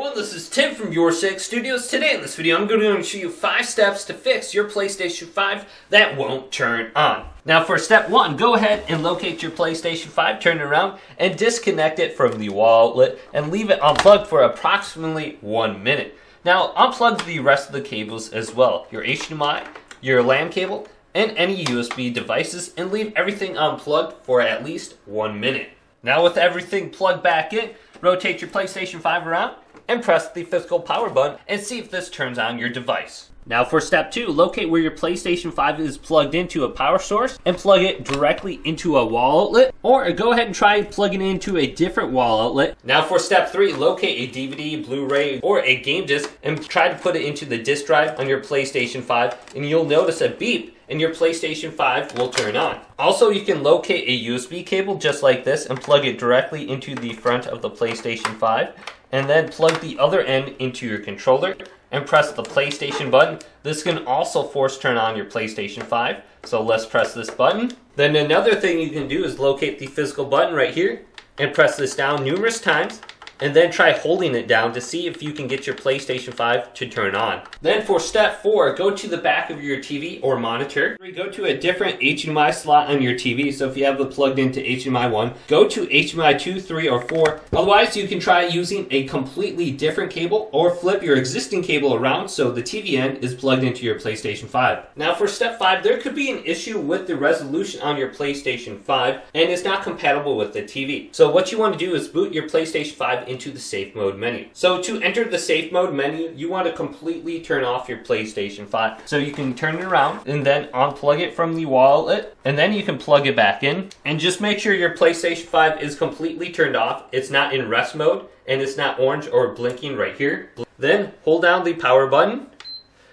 everyone, this is Tim from Your Six Studios. Today in this video, I'm going to show you five steps to fix your PlayStation 5 that won't turn on. Now for step one, go ahead and locate your PlayStation 5, turn it around, and disconnect it from the wall outlet and leave it unplugged for approximately one minute. Now unplug the rest of the cables as well, your HDMI, your LAN cable, and any USB devices, and leave everything unplugged for at least one minute. Now with everything plugged back in, rotate your PlayStation 5 around and press the physical power button and see if this turns on your device. Now for step two, locate where your PlayStation 5 is plugged into a power source and plug it directly into a wall outlet or go ahead and try plugging it into a different wall outlet. Now for step three, locate a DVD, Blu-ray, or a game disc and try to put it into the disk drive on your PlayStation 5 and you'll notice a beep and your PlayStation 5 will turn on. Also, you can locate a USB cable just like this and plug it directly into the front of the PlayStation 5 and then plug the other end into your controller and press the PlayStation button. This can also force turn on your PlayStation 5. So let's press this button. Then another thing you can do is locate the physical button right here and press this down numerous times and then try holding it down to see if you can get your PlayStation 5 to turn on. Then for step 4, go to the back of your TV or monitor. Go to a different HDMI slot on your TV, so if you have it plugged into HDMI 1, go to HDMI 2, 3, or 4. Otherwise, you can try using a completely different cable or flip your existing cable around so the TV end is plugged into your PlayStation 5. Now for step 5, there could be an issue with the resolution on your PlayStation 5 and it's not compatible with the TV. So what you want to do is boot your PlayStation 5 into the safe mode menu. So to enter the safe mode menu, you want to completely turn off your PlayStation 5. So you can turn it around and then unplug it from the wallet and then you can plug it back in and just make sure your PlayStation 5 is completely turned off. It's not in rest mode and it's not orange or blinking right here. Then hold down the power button.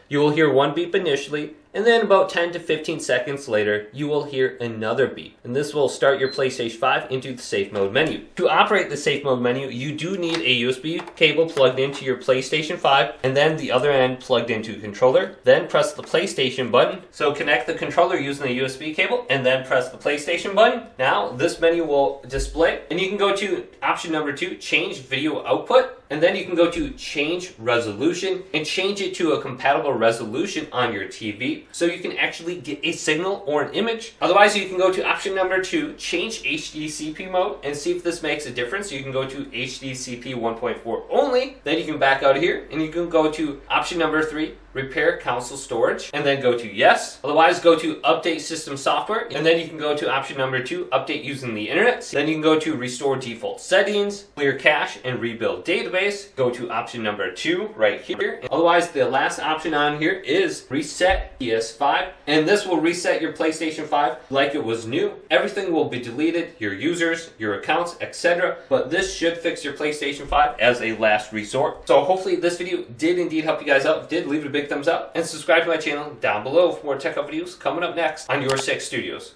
You will hear one beep initially and then about 10 to 15 seconds later, you will hear another beep. And this will start your PlayStation 5 into the safe mode menu. To operate the safe mode menu, you do need a USB cable plugged into your PlayStation 5 and then the other end plugged into a controller. Then press the PlayStation button. So connect the controller using the USB cable and then press the PlayStation button. Now this menu will display and you can go to option number two, change video output. And then you can go to change resolution and change it to a compatible resolution on your TV so you can actually get a signal or an image. Otherwise, you can go to option number two, change HDCP mode and see if this makes a difference. You can go to HDCP 1.4 only, then you can back out of here and you can go to option number three, repair console storage, and then go to yes. Otherwise, go to update system software, and then you can go to option number two, update using the internet. Then you can go to restore default settings, clear cache, and rebuild database. Go to option number two right here. Otherwise, the last option on here is reset PS5, and this will reset your PlayStation 5 like it was new. Everything will be deleted, your users, your accounts, etc. But this should fix your PlayStation 5 as a last resort. So hopefully this video did indeed help you guys out. Did leave it a big thumbs up and subscribe to my channel down below for more tech videos coming up next on Your Six Studios.